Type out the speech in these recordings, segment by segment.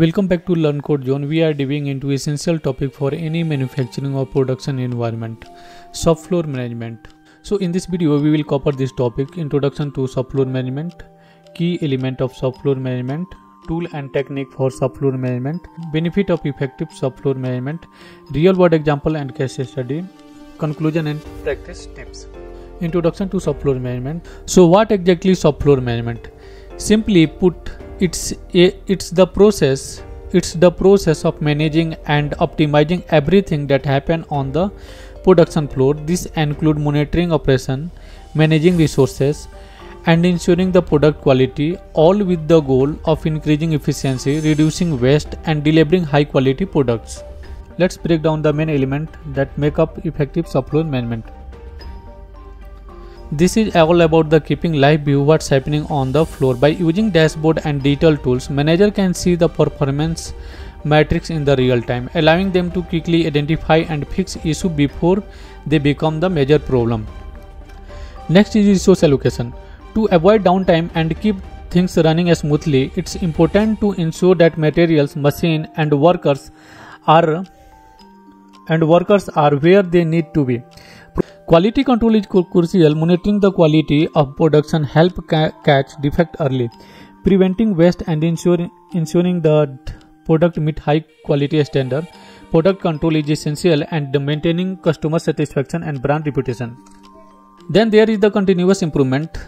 Welcome back to Learn Code Zone. We are diving into essential topic for any manufacturing or production environment, shop floor management. So in this video we will cover this topic introduction to shop floor management, key element of shop floor management, tool and technique for shop floor management, benefit of effective shop floor management, real world example and case study, conclusion and practice tips. Introduction to shop floor management. So what exactly shop floor management? Simply put it's a, it's the process it's the process of managing and optimizing everything that happen on the production floor. This include monitoring operation managing resources and ensuring the product quality all with the goal of increasing efficiency reducing waste and delivering high quality products. Let's break down the main element that make up effective floor management this is all about the keeping live view what's happening on the floor. By using dashboard and digital tools, manager can see the performance metrics in the real time, allowing them to quickly identify and fix issue before they become the major problem. Next is resource allocation. To avoid downtime and keep things running smoothly, it's important to ensure that materials, machine and workers are and workers are where they need to be. Quality control is crucial. Monitoring the quality of production help ca- catch defect early, preventing waste and ensuring ensuring that product meet high quality standard. Product control is essential and maintaining customer satisfaction and brand reputation. Then there is the continuous improvement.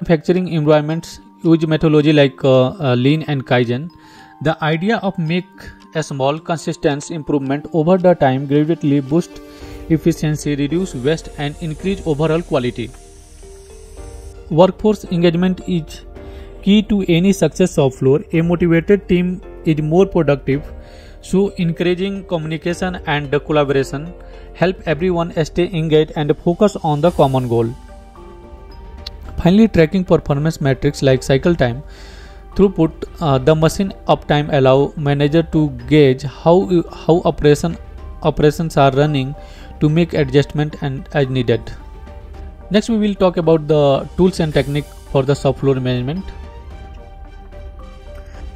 Manufacturing environments use methodology like uh, uh, lean and kaizen. The idea of make a small consistent improvement over the time gradually boost efficiency, reduce waste, and increase overall quality. Workforce engagement is key to any success of floor. A motivated team is more productive, so encouraging communication and collaboration help everyone stay engaged and focus on the common goal. Finally, tracking performance metrics like cycle time, throughput, uh, the machine uptime allow manager to gauge how how operation operations are running to make adjustment and as needed. Next we will talk about the tools and technique for the shop floor management.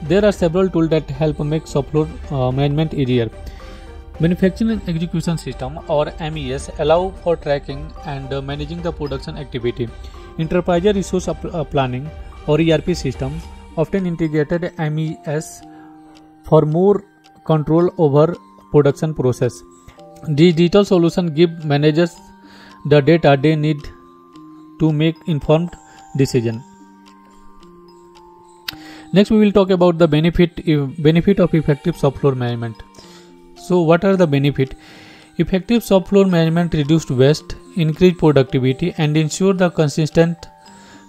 There are several tools that help make shop floor uh, management easier. Manufacturing Execution System or MES allow for tracking and uh, managing the production activity. Enterprise Resource uh, Planning or ERP system often integrated MES for more control over production process. Digital solutions give managers the data they need to make informed decision. Next, we will talk about the benefit benefit of effective shop floor management. So, what are the benefit? Effective shop floor management reduced waste, increased productivity, and ensure the consistent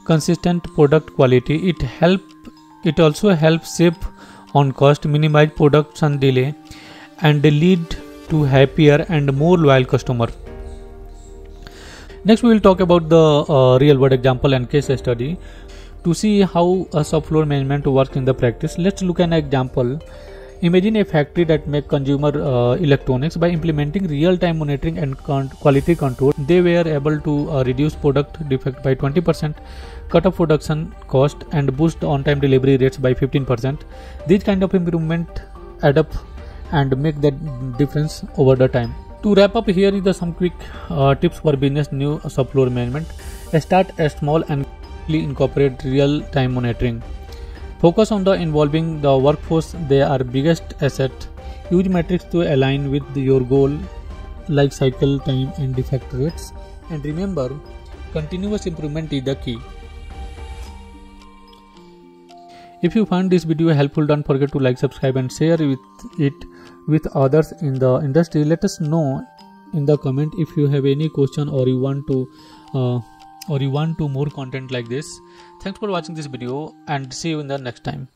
consistent product quality. It help it also helps save on cost, minimize production delay, and lead to happier and more loyal customer. Next, we will talk about the uh, real world example and case study to see how a shop floor management works in the practice. Let's look at an example. Imagine a factory that make consumer uh, electronics by implementing real-time monitoring and con- quality control. They were able to uh, reduce product defect by 20%, cut off production cost, and boost on-time delivery rates by 15%. These kind of improvement add up and make that difference over the time. To wrap up here is the some quick uh, tips for business new shop floor management. Start a small and quickly incorporate real time monitoring. Focus on the involving the workforce. They are biggest asset. Use metrics to align with your goal like cycle time and defect rates. And remember continuous improvement is the key if you find this video helpful don't forget to like subscribe and share with it with others in the industry. Let us know in the comment if you have any question or you want to uh, or you want to more content like this. Thanks for watching this video and see you in the next time